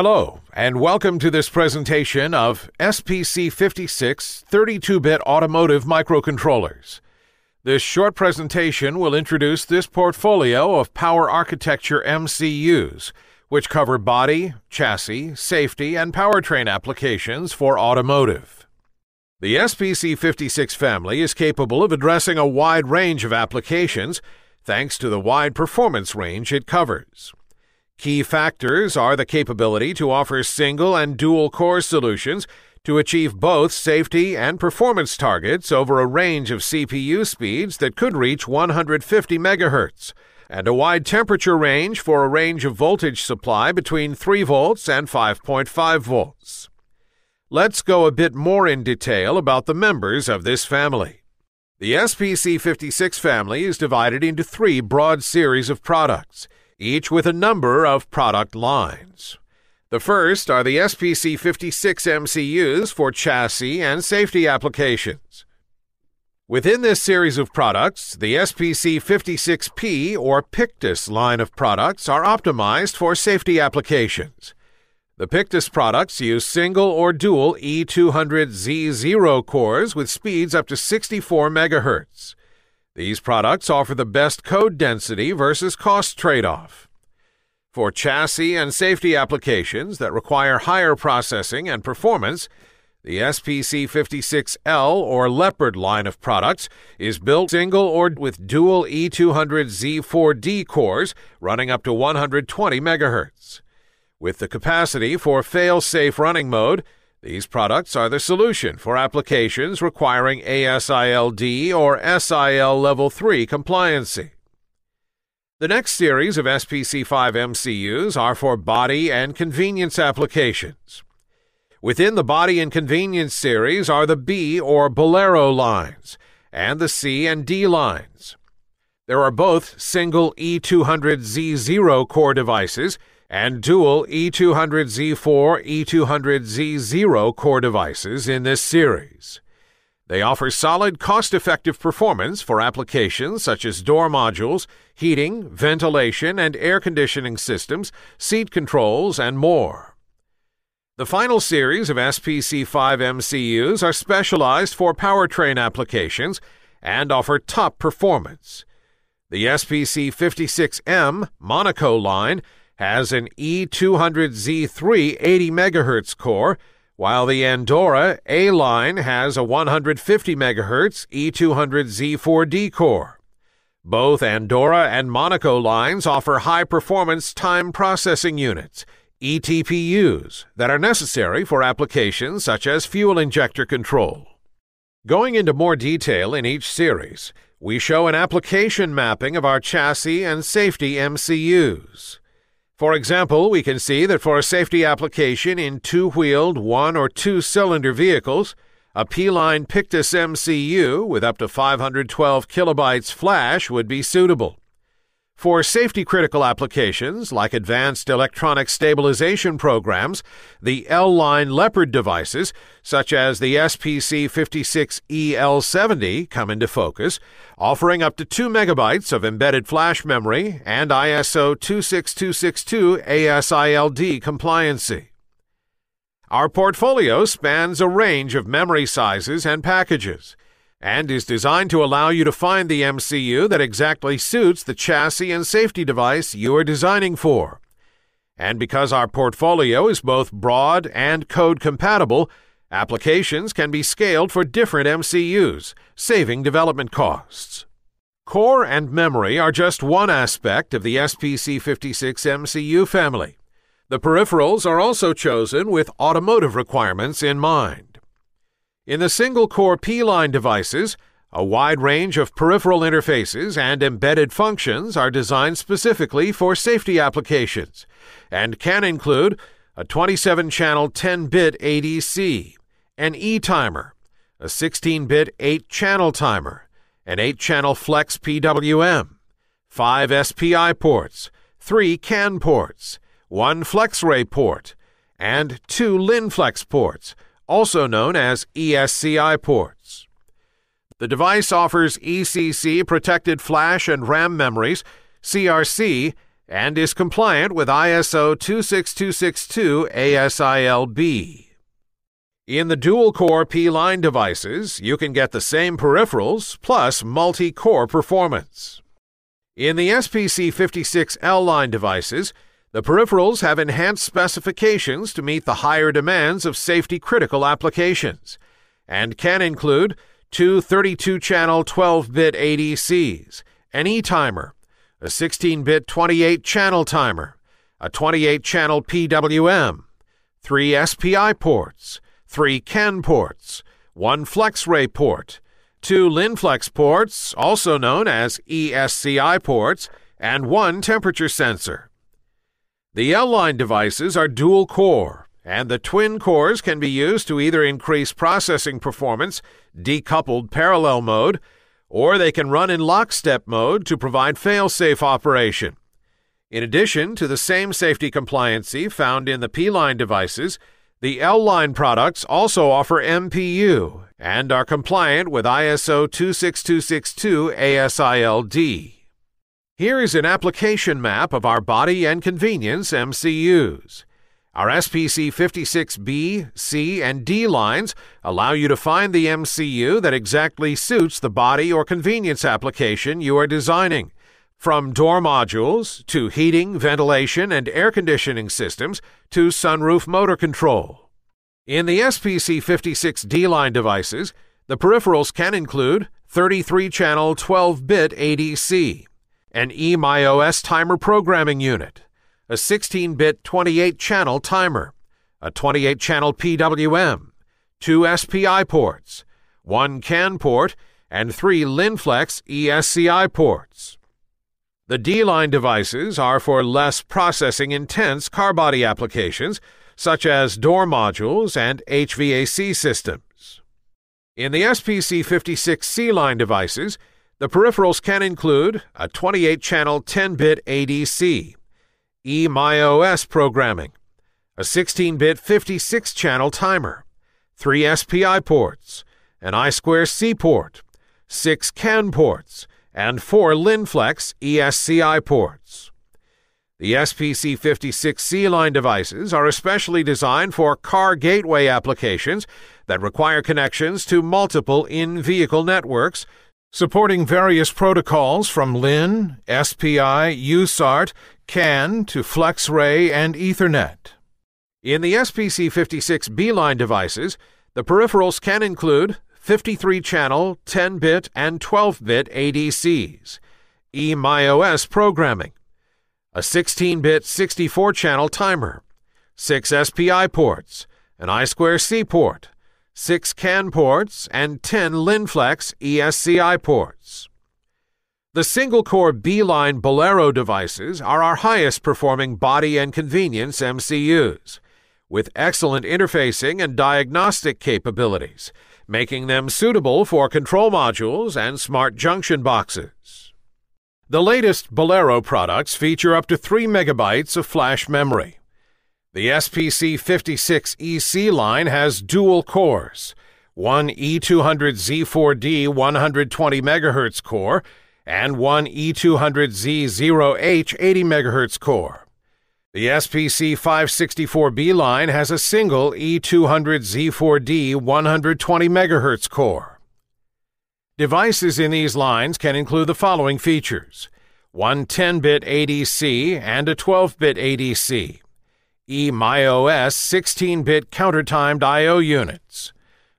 Hello, and welcome to this presentation of SPC 56 32 bit automotive microcontrollers. This short presentation will introduce this portfolio of power architecture MCUs, which cover body, chassis, safety, and powertrain applications for automotive. The SPC 56 family is capable of addressing a wide range of applications thanks to the wide performance range it covers. Key factors are the capability to offer single and dual core solutions to achieve both safety and performance targets over a range of CPU speeds that could reach 150 MHz, and a wide temperature range for a range of voltage supply between 3 volts and 5.5 volts. Let's go a bit more in detail about the members of this family. The SPC 56 family is divided into three broad series of products each with a number of product lines. The first are the SPC 56 MCUs for chassis and safety applications. Within this series of products, the SPC 56P or Pictus line of products are optimized for safety applications. The Pictus products use single or dual E200Z0 cores with speeds up to 64 MHz. These products offer the best code density versus cost trade off. For chassis and safety applications that require higher processing and performance, the SPC 56L or Leopard line of products is built single or with dual E200Z4D cores running up to 120 MHz. With the capacity for fail safe running mode, these products are the solution for applications requiring ASIL-D or SIL Level 3 compliancy. The next series of SPC5 MCUs are for body and convenience applications. Within the body and convenience series are the B or Bolero lines and the C and D lines. There are both single E200Z0 core devices and dual E200Z4 E200Z0 core devices in this series. They offer solid, cost effective performance for applications such as door modules, heating, ventilation, and air conditioning systems, seat controls, and more. The final series of SPC5 MCUs are specialized for powertrain applications and offer top performance. The SPC 56M Monaco line has an E200Z3 80 MHz core, while the Andorra A line has a 150 MHz E200Z4D core. Both Andorra and Monaco lines offer high performance time processing units, ETPUs, that are necessary for applications such as fuel injector control. Going into more detail in each series, we show an application mapping of our chassis and safety MCUs. For example, we can see that for a safety application in two wheeled one or two cylinder vehicles, a P-line Pictus MCU with up to 512 kilobytes flash would be suitable. For safety critical applications like advanced electronic stabilization programs, the L line Leopard devices, such as the SPC 56EL70, come into focus, offering up to 2 megabytes of embedded flash memory and ISO 26262 ASIL-D compliancy. Our portfolio spans a range of memory sizes and packages and is designed to allow you to find the MCU that exactly suits the chassis and safety device you are designing for. And because our portfolio is both broad and code compatible, applications can be scaled for different MCUs, saving development costs. Core and memory are just one aspect of the SPC 56 MCU family. The peripherals are also chosen with automotive requirements in mind. In the single core P line devices, a wide range of peripheral interfaces and embedded functions are designed specifically for safety applications and can include a 27 channel 10 bit ADC, an E timer, a 16 bit 8 channel timer, an 8 channel flex PWM, 5 SPI ports, 3 CAN ports, 1 FlexRay port, and 2 LinFlex ports also known as ESCI ports. The device offers ECC protected flash and RAM memories, CRC, and is compliant with ISO 26262 ASIL-B. In the dual-core P-line devices, you can get the same peripherals plus multi-core performance. In the SPC56L line devices, the peripherals have enhanced specifications to meet the higher demands of safety critical applications and can include two 32 channel 12 bit ADCs, an E timer, a 16 bit 28 channel timer, a 28 channel PWM, three SPI ports, three CAN ports, one FlexRay port, two LinFlex ports, also known as ESCI ports, and one temperature sensor. The L-line devices are dual core, and the twin cores can be used to either increase processing performance, decoupled parallel mode, or they can run in lockstep mode to provide fail-safe operation. In addition to the same safety compliancy found in the P-line devices, the L-line products also offer MPU and are compliant with ISO 26262 ASIL-D. Here is an application map of our body and convenience MCUs. Our SPC 56B, C, and D lines allow you to find the MCU that exactly suits the body or convenience application you are designing. From door modules to heating, ventilation, and air conditioning systems to sunroof motor control. In the SPC 56D line devices, the peripherals can include 33 channel 12 bit ADC, an EMIOS timer programming unit, a 16 bit 28 channel timer, a 28 channel PWM, two SPI ports, one CAN port, and three LinFlex ESCI ports. The D-line devices are for less processing intense car body applications, such as door modules and HVAC systems. In the SPC 56C line devices, the peripherals can include a 28 channel 10 bit ADC, EMIOS programming, a 16 bit 56 channel timer, three SPI ports, an I2C port, six CAN ports, and four LinFlex ESCI ports. The SPC 56C line devices are especially designed for car gateway applications that require connections to multiple in vehicle networks, supporting various protocols from LIN, SPI, USART, CAN to FlexRay, and Ethernet. In the SPC 56B line devices, the peripherals can include 53 channel, 10 bit, and 12 bit ADCs, eMIOS programming, a 16 bit 64 channel timer, 6 SPI ports, an I2C port, 6 CAN ports, and 10 LinFlex ESCI ports. The single core B line Bolero devices are our highest performing body and convenience MCUs, with excellent interfacing and diagnostic capabilities making them suitable for control modules and smart junction boxes. The latest Bolero products feature up to 3 megabytes of flash memory. The SPC 56EC line has dual cores, one E200Z4D 120 MHz core and one E200Z0H 80 MHz core. The SPC 564B line has a single E200Z4D 120 MHz core. Devices in these lines can include the following features one 10 bit ADC and a 12 bit ADC, eMIOS 16 bit counter timed I.O. units,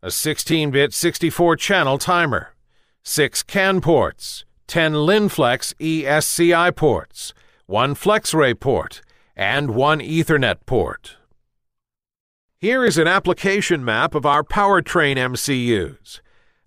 a 16 bit 64 channel timer, 6 CAN ports, 10 LinFlex ESCI ports, 1 FlexRay port, and one Ethernet port. Here is an application map of our powertrain MCUs.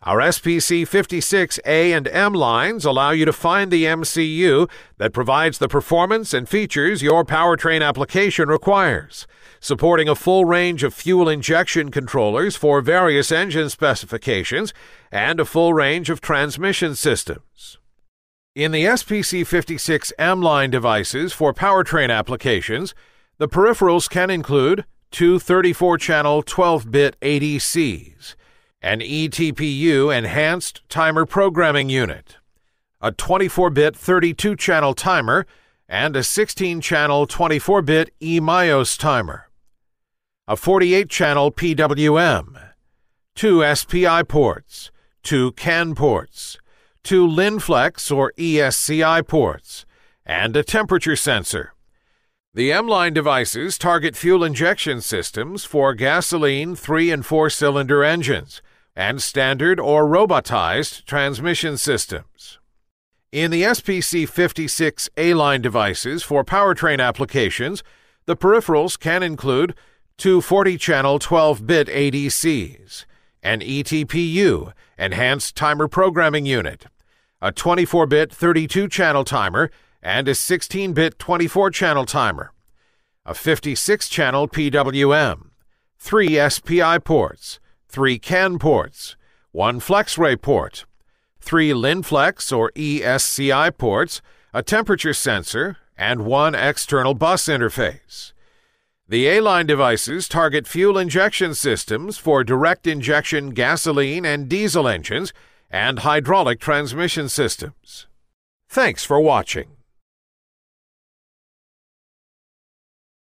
Our SPC 56A and M lines allow you to find the MCU that provides the performance and features your powertrain application requires, supporting a full range of fuel injection controllers for various engine specifications and a full range of transmission systems. In the SPC 56M line devices for powertrain applications, the peripherals can include two 34 channel 12 bit ADCs, an eTPU enhanced timer programming unit, a 24 bit 32 channel timer, and a 16 channel 24 bit eMIOS timer, a 48 channel PWM, two SPI ports, two CAN ports, two LINFlex or ESCI ports, and a temperature sensor. The M line devices target fuel injection systems for gasoline 3 and 4 cylinder engines and standard or robotized transmission systems. In the SPC 56 A line devices for powertrain applications, the peripherals can include two 40 channel 12 bit ADCs, an ETPU, Enhanced Timer Programming Unit, a 24 bit 32 channel timer, and a 16 bit 24 channel timer, a 56 channel PWM, three SPI ports, three CAN ports, one FlexRay port, three LINFlex or ESCI ports, a temperature sensor, and one external bus interface. The A line devices target fuel injection systems for direct injection gasoline and diesel engines and hydraulic transmission systems. Thanks for watching.